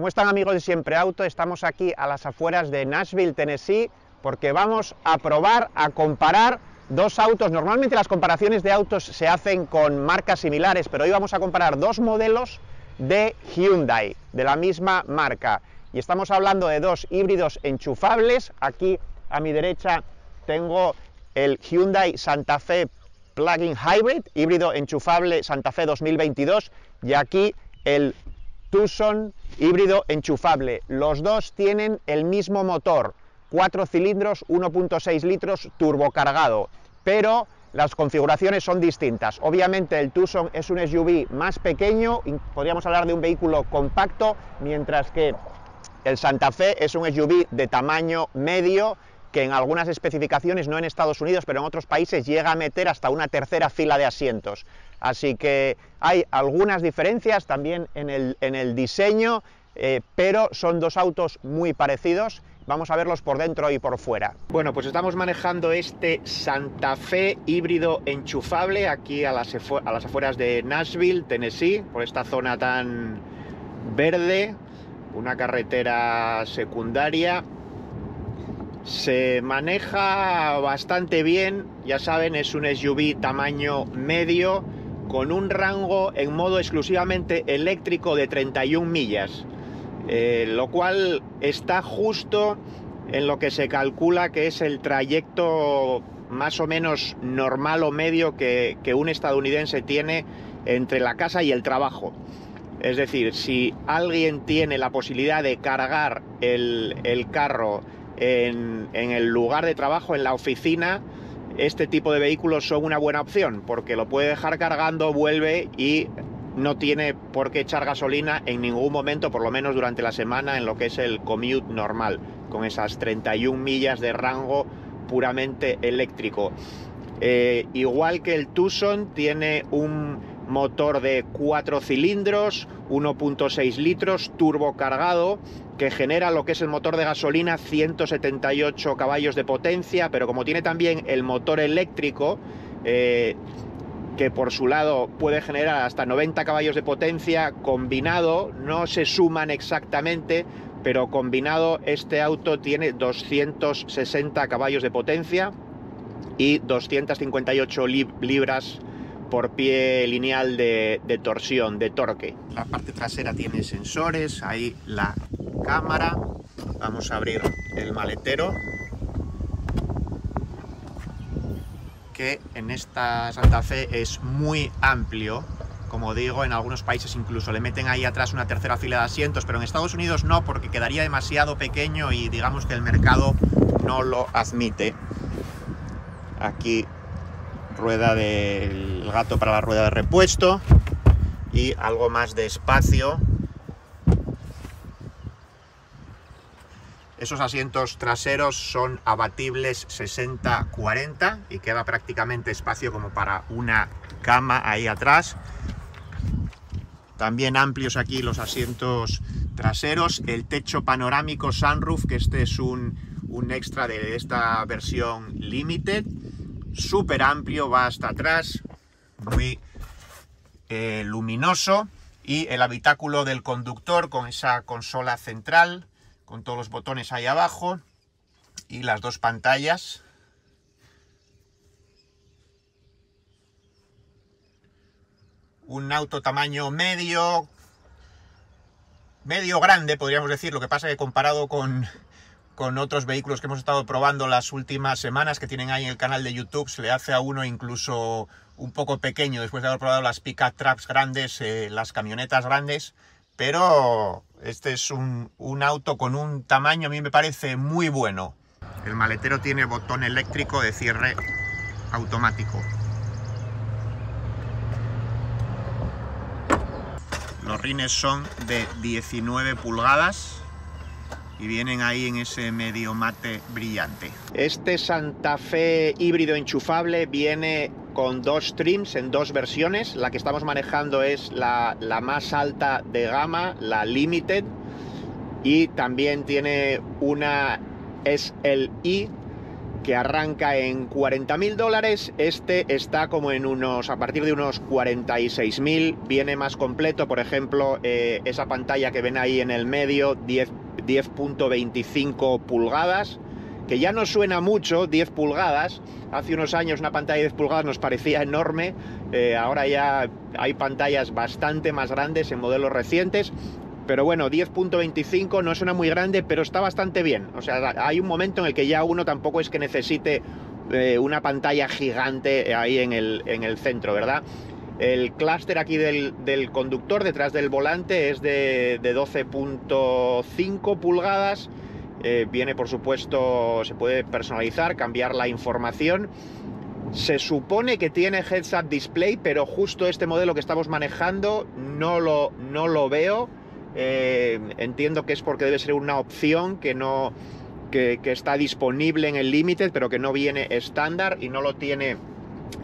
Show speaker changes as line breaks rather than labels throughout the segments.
¿Cómo están amigos de Siempre Auto? Estamos aquí a las afueras de Nashville, Tennessee, porque vamos a probar, a comparar dos autos. Normalmente las comparaciones de autos se hacen con marcas similares, pero hoy vamos a comparar dos modelos de Hyundai, de la misma marca. Y estamos hablando de dos híbridos enchufables. Aquí a mi derecha tengo el Hyundai Santa Fe Plug-in Hybrid, híbrido enchufable Santa Fe 2022, y aquí el Tucson híbrido enchufable. Los dos tienen el mismo motor, 4 cilindros, 1.6 litros, turbocargado, pero las configuraciones son distintas. Obviamente el Tucson es un SUV más pequeño, podríamos hablar de un vehículo compacto, mientras que el Santa Fe es un SUV de tamaño medio, que en algunas especificaciones, no en Estados Unidos, pero en otros países llega a meter hasta una tercera fila de asientos. Así que hay algunas diferencias también en el, en el diseño, eh, pero son dos autos muy parecidos. Vamos a verlos por dentro y por fuera. Bueno, pues estamos manejando este Santa Fe híbrido enchufable aquí a las, a las afueras de Nashville, Tennessee, por esta zona tan verde, una carretera secundaria se maneja bastante bien, ya saben, es un SUV tamaño medio con un rango en modo exclusivamente eléctrico de 31 millas, eh, lo cual está justo en lo que se calcula que es el trayecto más o menos normal o medio que, un estadounidense tiene entre la casa y el trabajo. Es decir, si alguien tiene la posibilidad de cargar el, el carro en, el lugar de trabajo, en la oficina, este tipo de vehículos son una buena opción porque lo puede dejar cargando, vuelve y no tiene por qué echar gasolina en ningún momento, por lo menos durante la semana, en lo que es el commute normal, con esas 31 millas de rango puramente eléctrico. Eh, igual que el Tucson, tiene un motor de 4 cilindros, 1.6 litros, turbo cargado, que genera lo que es el motor de gasolina, 178 caballos de potencia, pero como tiene también el motor eléctrico, eh, que por su lado puede generar hasta 90 caballos de potencia, combinado, no se suman exactamente, pero combinado este auto tiene 260 caballos de potencia y 258 libras por pie lineal de, torsión, de torque. La parte trasera tiene sensores, ahí la cámara. Vamos a abrir el maletero. Que en esta Santa Fe es muy amplio. Como digo, en algunos países incluso le meten ahí atrás una tercera fila de asientos, pero en Estados Unidos no, porque quedaría demasiado pequeño y digamos que el mercado no lo admite. Aquí rueda del gato para la rueda de repuesto y algo más de espacio. Esos asientos traseros son abatibles 60-40 y queda prácticamente espacio como para una cama ahí atrás. También amplios aquí los asientos traseros, el techo panorámico sunroof, que este es un, un extra de esta versión limited súper amplio, va hasta atrás, muy eh, luminoso y el habitáculo del conductor con esa consola central, con todos los botones ahí abajo y las dos pantallas. Un auto tamaño medio, medio grande, podríamos decir, lo que pasa que comparado con con otros vehículos que hemos estado probando las últimas semanas que tienen ahí en el canal de YouTube, se le hace a uno incluso un poco pequeño después de haber probado las pickup trucks grandes, eh, las camionetas grandes, pero este es un, un auto con un tamaño a mí me parece muy bueno. El maletero tiene botón eléctrico de cierre automático. Los rines son de 19 pulgadas y vienen ahí en ese medio mate brillante. Este Santa Fe híbrido enchufable viene con dos trims en dos versiones. La que estamos manejando es la, más alta de gama, la Limited, y también tiene una SLI que arranca en 40.000 dólares, este está como en unos, a partir de unos 46.000, viene más completo, por ejemplo, eh, esa pantalla que ven ahí en el medio, 10.25 pulgadas, que ya no suena mucho, 10 pulgadas, hace unos años una pantalla de 10 pulgadas nos parecía enorme, eh, ahora ya hay pantallas bastante más grandes en modelos recientes, pero bueno, 10.25 no suena muy grande, pero está bastante bien. O sea, hay un momento en el que ya uno tampoco es que necesite eh, una pantalla gigante ahí en el, en el centro, ¿verdad? El clúster aquí del, conductor detrás del volante es de, 12.5 pulgadas. Eh, viene, por supuesto, se puede personalizar, cambiar la información. Se supone que tiene heads-up display, pero justo este modelo que estamos manejando no lo, no lo veo. Eh, entiendo que es porque debe ser una opción que no que, está disponible en el límite, pero que no viene estándar y no lo tiene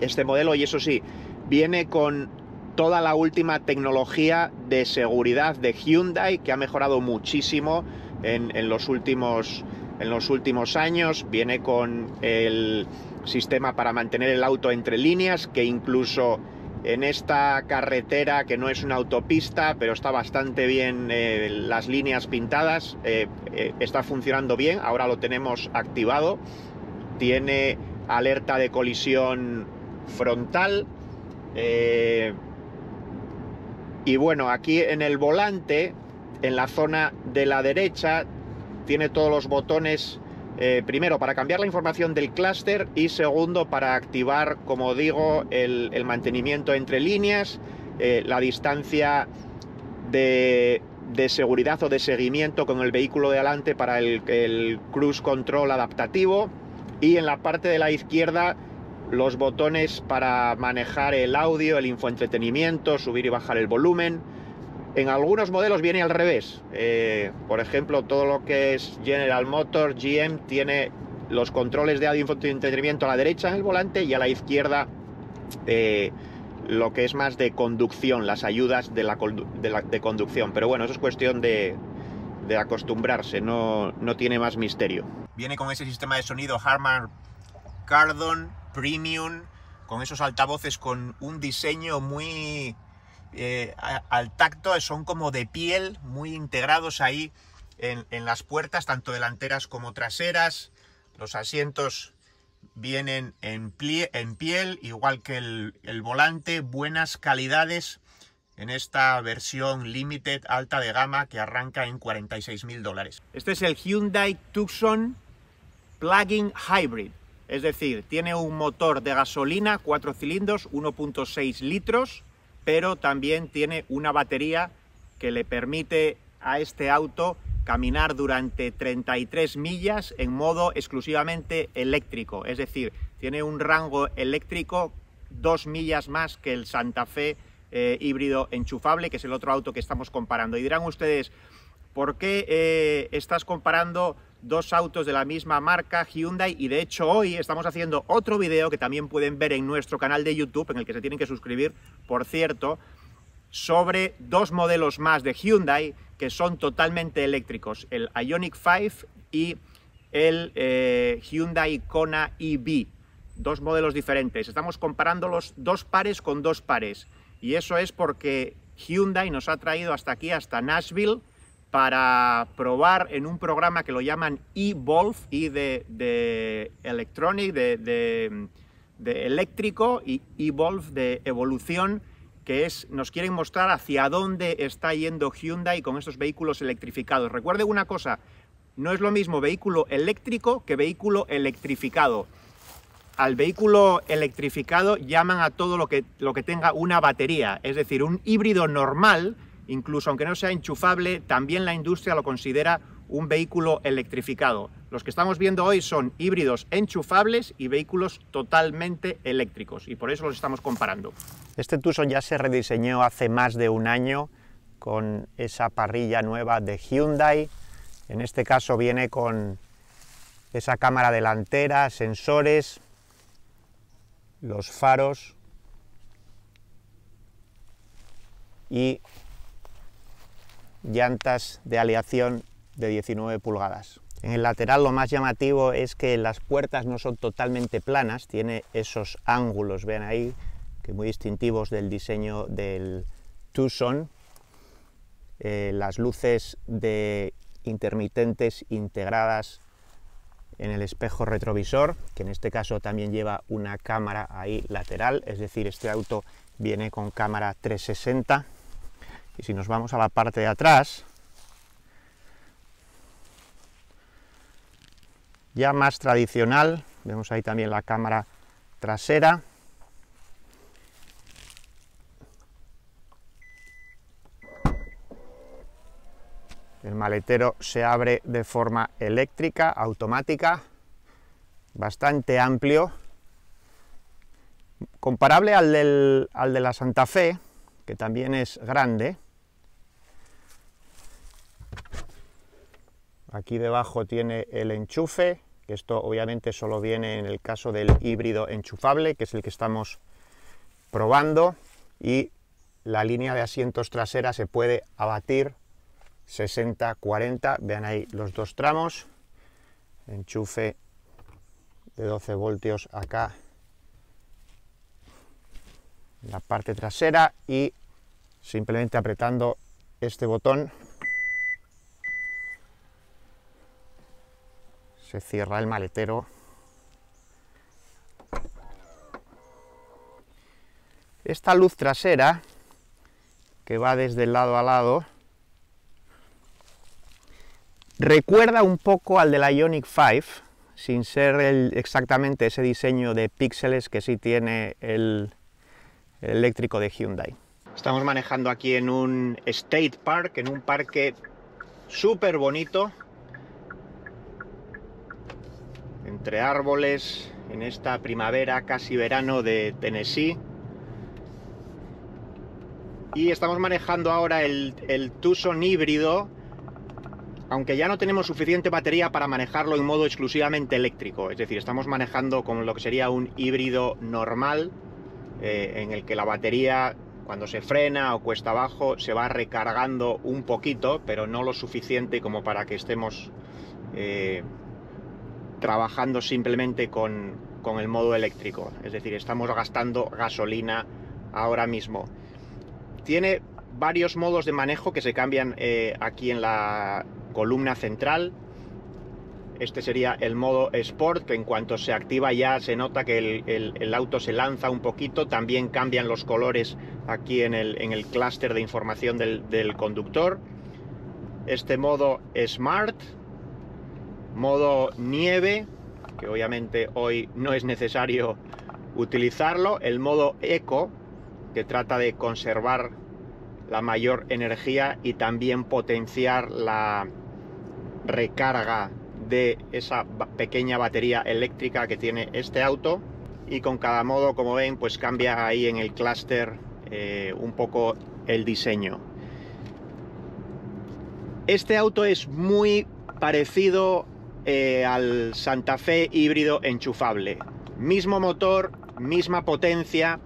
este modelo. Y eso sí, viene con toda la última tecnología de seguridad de Hyundai que ha mejorado muchísimo en, los, últimos, en los últimos años. Viene con el sistema para mantener el auto entre líneas que incluso en esta carretera que no es una autopista, pero está bastante bien eh, las líneas pintadas, eh, eh, está funcionando bien, ahora lo tenemos activado, tiene alerta de colisión frontal y bueno, aquí en el volante, en la zona de la derecha, tiene todos los botones eh, primero, para cambiar la información del clúster y segundo, para activar, como digo, el, mantenimiento entre líneas, eh, la distancia de, seguridad o de seguimiento con el vehículo de adelante para el, el cruise control adaptativo. Y en la parte de la izquierda los botones para manejar el audio, el infoentretenimiento, subir y bajar el volumen, en algunos modelos viene al revés. Eh, por ejemplo, todo lo que es General Motors, GM, tiene los controles de audio y entretenimiento a la derecha en el volante y a la izquierda eh, lo que es más de conducción, las ayudas de, de, conducción. Pero bueno, eso es cuestión de, acostumbrarse, no, no, tiene más misterio. Viene con ese sistema de sonido Harman Kardon Premium, con esos altavoces con un diseño muy eh, al tacto, son como de piel, muy integrados ahí en, las puertas, tanto delanteras como traseras. Los asientos vienen en, piel, igual que el, volante, buenas calidades en esta versión Limited alta de gama que arranca en 46.000 dólares. Este es el Hyundai Tucson Plug-in Hybrid, es decir, tiene un motor de gasolina, 4 cilindros, 1.6 litros, pero también tiene una batería que le permite a este auto caminar durante 33 millas en modo exclusivamente eléctrico, es decir, tiene un rango eléctrico dos millas más que el Santa Fe eh, híbrido enchufable, que es el otro auto que estamos comparando. Y dirán ustedes, ¿por qué eh, estás comparando dos autos de la misma marca, Hyundai, y de hecho hoy estamos haciendo otro video que también pueden ver en nuestro canal de YouTube, en el que se tienen que suscribir, por cierto, sobre dos modelos más de Hyundai que son totalmente eléctricos, el Ioniq 5 y el eh, Hyundai Kona EV, dos modelos diferentes. Estamos comparando los dos pares con dos pares, y eso es porque Hyundai nos ha traído hasta aquí, hasta Nashville, para probar en un programa que lo llaman Evolve, y de, de electronic, de, eléctrico, y Evolve de evolución, que es, nos quieren mostrar hacia dónde está yendo Hyundai con estos vehículos electrificados. Recuerde una cosa, no es lo mismo vehículo eléctrico que vehículo electrificado. Al vehículo electrificado llaman a todo lo que, lo que tenga una batería, es decir, un híbrido normal incluso aunque no sea enchufable, también la industria lo considera un vehículo electrificado. Los que estamos viendo hoy son híbridos enchufables y vehículos totalmente eléctricos, y por eso los estamos comparando. Este Tucson ya se rediseñó hace más de un año con esa parrilla nueva de Hyundai. En este caso viene con esa cámara delantera, sensores, los faros y llantas de aleación de 19 pulgadas. En el lateral lo más llamativo es que las puertas no son totalmente planas, tiene esos ángulos, ven ahí, que muy distintivos del diseño del Tucson. Eh, las luces de intermitentes integradas en el espejo retrovisor, que en este caso también lleva una cámara ahí lateral, es decir, este auto viene con cámara 360. Y si nos vamos a la parte de atrás, ya más tradicional, vemos ahí también la cámara trasera, El maletero se abre de forma eléctrica, automática, bastante amplio, comparable al, de la Santa Fe, que también es grande. Aquí debajo tiene el enchufe, que esto obviamente solo viene en el caso del híbrido enchufable, que es el que estamos probando, y la línea de asientos trasera se puede abatir 60, 40, vean ahí los dos tramos, enchufe de 12 voltios acá la parte trasera y simplemente apretando este botón se cierra el maletero esta luz trasera que va desde el lado a lado Recuerda un poco al de la Ioniq 5, sin ser exactamente ese diseño de píxeles que sí tiene el, eléctrico de Hyundai. Estamos manejando aquí en un State Park, en un parque súper bonito, entre árboles, en esta primavera, casi verano de Tennessee. Y estamos manejando ahora el, el Tucson híbrido aunque ya no tenemos suficiente batería para manejarlo en modo exclusivamente eléctrico, es decir, estamos manejando con lo que sería un híbrido normal, eh, en el que la batería cuando se frena o cuesta abajo se va recargando un poquito, pero no lo suficiente como para que estemos eh, trabajando simplemente con, con el modo eléctrico, es decir, estamos gastando gasolina ahora mismo. Tiene varios modos de manejo que se cambian eh, aquí en la columna central. Este sería el modo Sport, que en cuanto se activa ya se nota que el, auto se lanza un poquito. También cambian los colores aquí en el, en el clúster de información del, del conductor. Este modo Smart, modo nieve, que obviamente hoy no es necesario utilizarlo. El modo Eco, que trata de conservar la mayor energía y también potenciar la recarga de esa pequeña batería eléctrica que tiene este auto y con cada modo como ven pues cambia ahí en el clúster eh, un poco el diseño este auto es muy parecido eh, al Santa Fe híbrido enchufable. Mismo motor misma potencia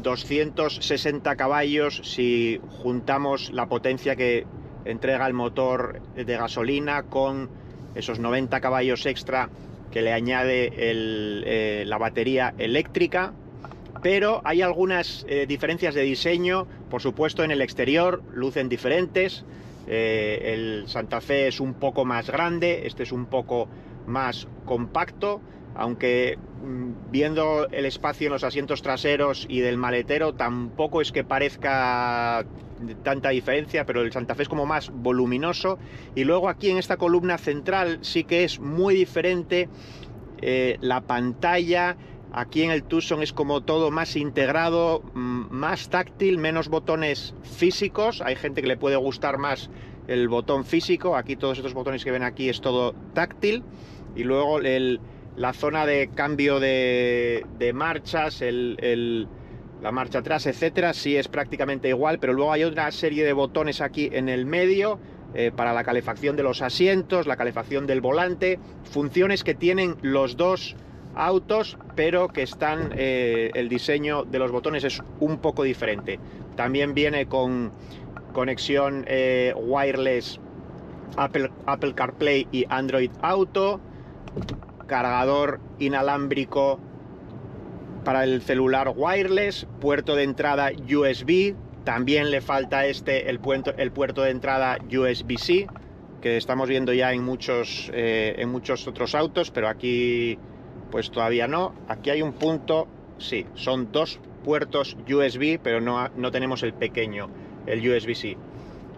260 eh, caballos si juntamos la potencia que entrega el motor de gasolina con esos 90 caballos extra que le añade eh, la batería eléctrica. Pero hay algunas diferencias de diseño, por supuesto en el exterior lucen diferentes, el Santa Fe es un poco más grande, este es un poco más compacto, aunque mm, viendo el espacio en los asientos traseros y del maletero tampoco es que parezca tanta diferencia, pero el Santa Fe es como más voluminoso. Y luego aquí en esta columna central sí que es muy diferente eh, la pantalla, aquí en el Tucson es como todo más integrado, más táctil, menos botones físicos, hay gente que le puede gustar más el botón físico, aquí todos estos botones que ven aquí es todo táctil. Y luego la zona de cambio de, marchas, la marcha atrás, etcétera, sí es prácticamente igual, pero luego hay otra serie de botones aquí en el medio eh, para la calefacción de los asientos, la calefacción del volante, funciones que tienen los dos autos, pero que están, eh, el diseño de los botones es un poco diferente. También viene con conexión eh, wireless Apple, Apple CarPlay y Android Auto, cargador inalámbrico para el celular wireless, puerto de entrada USB, también le falta este, el puerto, el puerto de entrada USB-C, que estamos viendo ya en muchos, eh, en muchos otros autos, pero aquí pues todavía no. Aquí hay un punto, sí, son dos puertos USB, pero no, no tenemos el pequeño, el USB-C.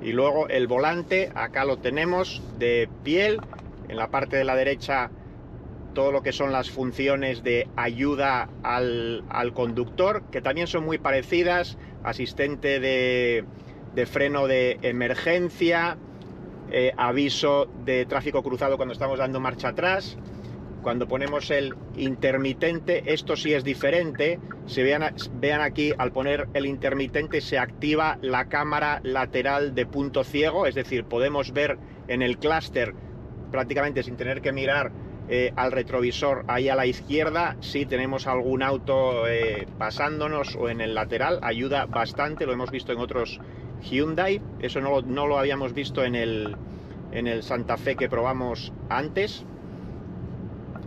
Y luego el volante, acá lo tenemos de piel, en la parte de la derecha todo lo que son las funciones de ayuda al, conductor, que también son muy parecidas, asistente de, freno de emergencia, eh, aviso de tráfico cruzado cuando estamos dando marcha atrás, cuando ponemos el intermitente, esto sí es diferente. Se vean, vean aquí, al poner el intermitente se activa la cámara lateral de punto ciego, es decir, podemos ver en el clúster prácticamente sin tener que mirar eh, al retrovisor ahí a la izquierda si tenemos algún auto eh, pasándonos o en el lateral ayuda bastante lo hemos visto en otros Hyundai eso no, no lo habíamos visto en el, en el Santa Fe que probamos antes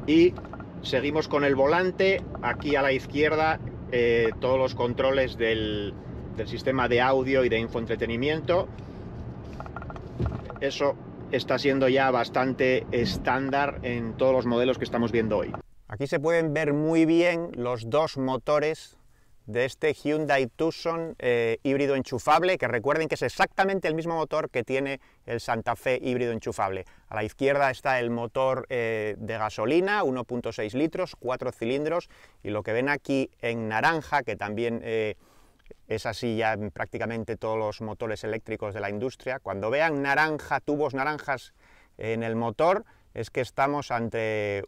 y seguimos con el volante aquí a la izquierda eh, todos los controles del, del sistema de audio y de infoentretenimiento eso está siendo ya bastante estándar en todos los modelos que estamos viendo hoy. Aquí se pueden ver muy bien los dos motores de este Hyundai Tucson eh, híbrido enchufable, que recuerden que es exactamente el mismo motor que tiene el Santa Fe híbrido enchufable. A la izquierda está el motor eh, de gasolina, 1.6 litros, 4 cilindros, y lo que ven aquí en naranja, que también eh, es así ya en prácticamente todos los motores eléctricos de la industria. Cuando vean naranja, tubos naranjas en el motor, es que estamos ante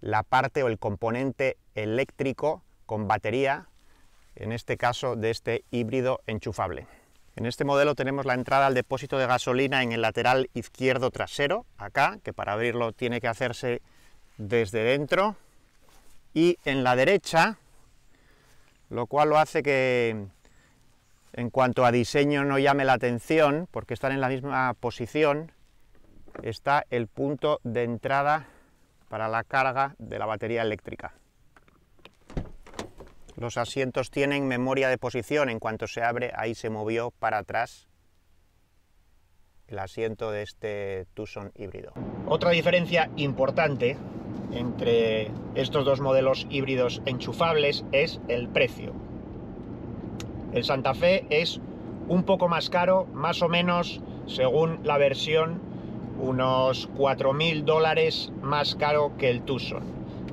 la parte o el componente eléctrico con batería, en este caso de este híbrido enchufable. En este modelo tenemos la entrada al depósito de gasolina en el lateral izquierdo trasero, acá, que para abrirlo tiene que hacerse desde dentro, y en la derecha lo cual lo hace que en cuanto a diseño no llame la atención, porque están en la misma posición, está el punto de entrada para la carga de la batería eléctrica. Los asientos tienen memoria de posición, en cuanto se abre ahí se movió para atrás el asiento de este Tucson híbrido. Otra diferencia importante entre estos dos modelos híbridos enchufables es el precio. El Santa Fe es un poco más caro, más o menos, según la versión, unos 4.000 dólares más caro que el Tucson.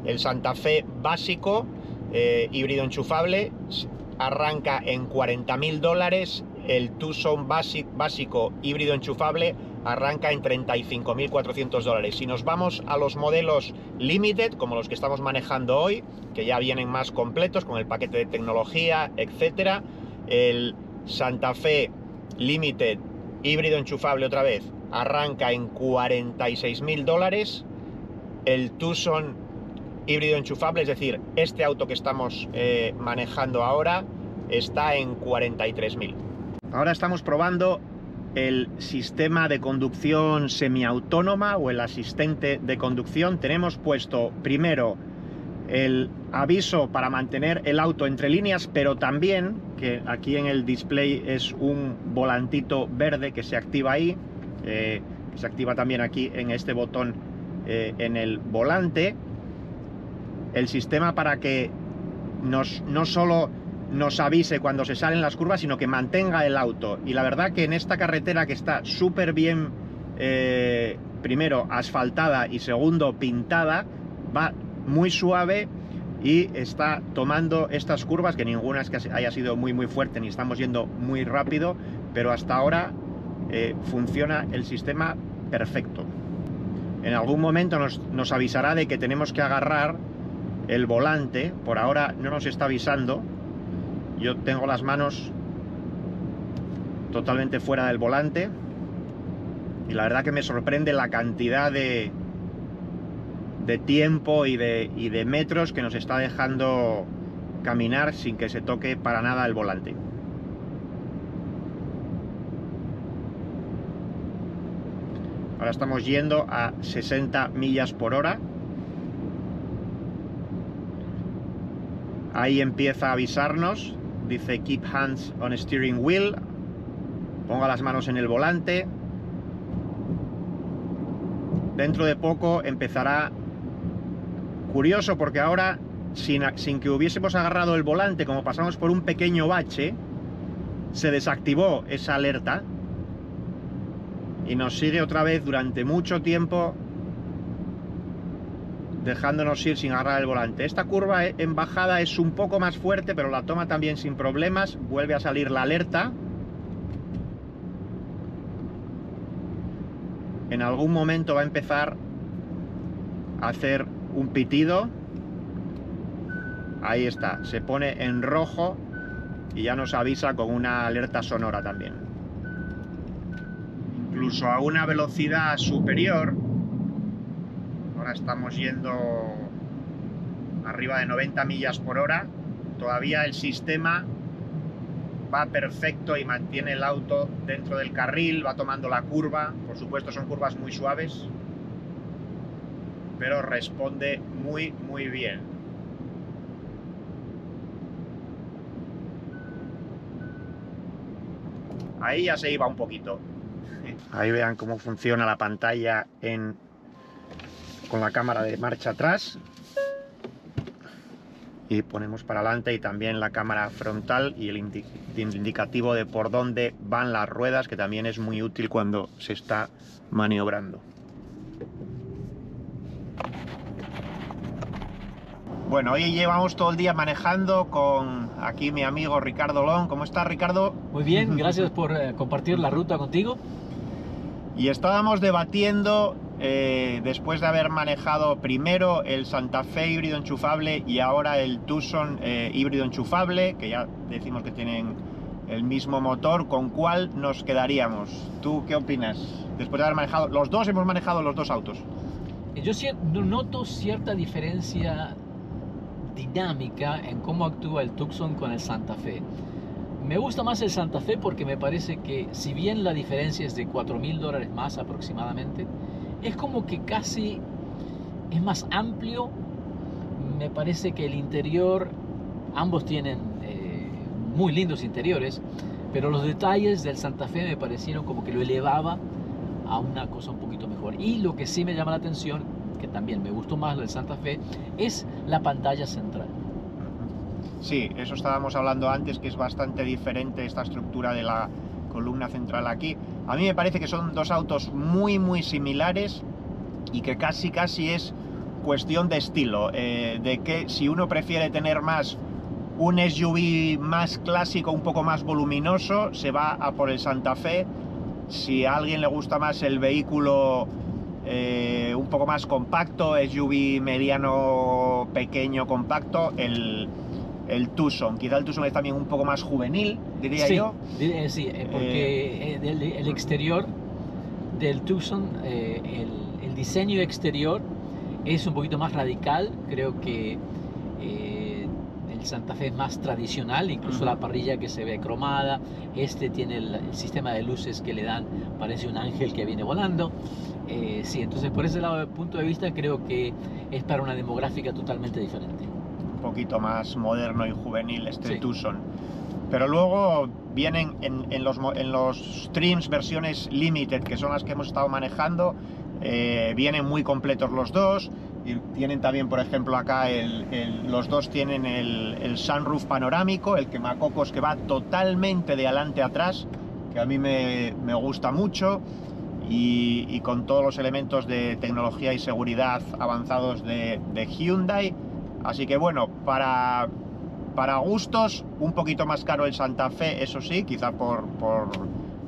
El Santa Fe básico, eh, híbrido enchufable, arranca en 40.000 dólares, el Tucson básico híbrido enchufable arranca en 35.400 dólares. Si nos vamos a los modelos Limited, como los que estamos manejando hoy, que ya vienen más completos con el paquete de tecnología, etcétera, el Santa Fe Limited híbrido enchufable otra vez arranca en 46.000 dólares. El Tucson híbrido enchufable, es decir, este auto que estamos eh, manejando ahora, está en 43.000. Ahora estamos probando el sistema de conducción semiautónoma o el asistente de conducción, tenemos puesto primero el aviso para mantener el auto entre líneas, pero también, que aquí en el display es un volantito verde que se activa ahí, eh, se activa también aquí en este botón eh, en el volante, el sistema para que nos, no solo nos avise cuando se salen las curvas, sino que mantenga el auto. Y la verdad que en esta carretera que está súper bien, eh, primero asfaltada y segundo pintada, va muy suave y está tomando estas curvas, que ninguna es que haya sido muy muy fuerte ni estamos yendo muy rápido, pero hasta ahora eh, funciona el sistema perfecto. En algún momento nos, nos avisará de que tenemos que agarrar el volante, por ahora no nos está avisando, yo tengo las manos totalmente fuera del volante y la verdad que me sorprende la cantidad de, tiempo y de metros que nos está dejando caminar sin que se toque para nada el volante. Ahora estamos yendo a 60 millas por hora. Ahí empieza a avisarnos. Dice keep hands on steering wheel. Ponga las manos en el volante. Dentro de poco empezará curioso porque ahora sin, que hubiésemos agarrado el volante, como pasamos por un pequeño bache, se desactivó esa alerta y nos sigue otra vez durante mucho tiempo dejándonos ir sin agarrar el volante. Esta curva en bajada es un poco más fuerte, pero la toma también sin problemas. Vuelve a salir la alerta. En algún momento va a empezar a hacer un pitido. Ahí está, se pone en rojo y ya nos avisa con una alerta sonora también. Incluso a una velocidad superior, ahora estamos yendo arriba de 90 millas por hora, todavía el sistema va perfecto y mantiene el auto dentro del carril, va tomando la curva, por supuesto son curvas muy suaves, pero responde muy muy bien. Ahí ya se iba un poquito. Ahí vean cómo funciona la pantalla en, con la cámara de marcha atrás. Y ponemos para adelante y también la cámara frontal y el indicativo de por dónde van las ruedas, que también es muy útil cuando se está maniobrando. Bueno, hoy llevamos todo el día manejando con aquí mi amigo Ricardo Long. ¿Cómo estás, Ricardo?
Muy bien, gracias por eh, compartir la ruta contigo.
Y estábamos debatiendo, eh, después de haber manejado primero el Santa Fe híbrido enchufable y ahora el Tucson eh, híbrido enchufable, que ya decimos que tienen el mismo motor, ¿con cuál nos quedaríamos? ¿Tú qué opinas? Después de haber manejado, los dos hemos manejado los dos autos.
Yo noto cierta diferencia dinámica en cómo actúa el Tucson con el Santa Fe. Me gusta más el Santa Fe porque me parece que si bien la diferencia es de 4 mil dólares más aproximadamente, es como que casi es más amplio. Me parece que el interior, ambos tienen eh, muy lindos interiores, pero los detalles del Santa Fe me parecieron como que lo elevaba a una cosa un poquito mejor. Y lo que sí me llama la atención que también me gustó más del Santa Fe, es la pantalla central.
Sí, eso estábamos hablando antes, que es bastante diferente esta estructura de la columna central aquí. A mí me parece que son dos autos muy, muy similares y que casi, casi es cuestión de estilo, eh, de que si uno prefiere tener más un SUV más clásico, un poco más voluminoso, se va a por el Santa Fe. Si a alguien le gusta más el vehículo eh, un poco más compacto, SUV mediano, pequeño, compacto, el, el Tucson. Quizá el Tucson es también un poco más juvenil, diría yo.
Eh, sí, eh, porque el, exterior del Tucson, el, el, diseño exterior es un poquito más radical. Creo que Santa Fe es más tradicional, incluso la parrilla que se ve cromada, este tiene el, sistema de luces que le dan, parece un ángel que viene volando. Eh, sí, entonces por ese lado, punto de vista, creo que es para una demográfica totalmente diferente.
Poquito más moderno y juvenil este Tucson. Pero luego vienen en, los, en los streams versiones limited, que son las que hemos estado manejando, eh, vienen muy completos los dos y tienen también, por ejemplo, acá los dos tienen el, sunroof panorámico, el quemacocos que va totalmente de adelante a atrás, que a mí me, gusta mucho, y, con todos los elementos de tecnología y seguridad avanzados de, Hyundai. Así que bueno, para, para gustos, un poquito más caro el Santa Fe, eso sí, quizá por, por,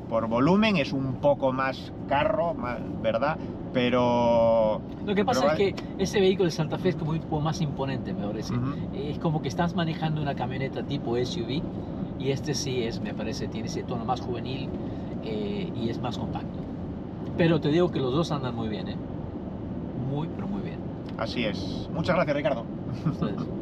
por volumen, es un poco más carro, ¿verdad? pero...
Lo que pasa es que ese vehículo de Santa Fe es como un poco más imponente, me parece. Es como que estás manejando una camioneta tipo SUV y este sí es, me parece, tiene ese tono más juvenil eh, y es más compacto. Pero te digo que los dos andan muy bien, ¿eh? Muy, pero muy bien.
Así es. Muchas gracias, Ricardo. says,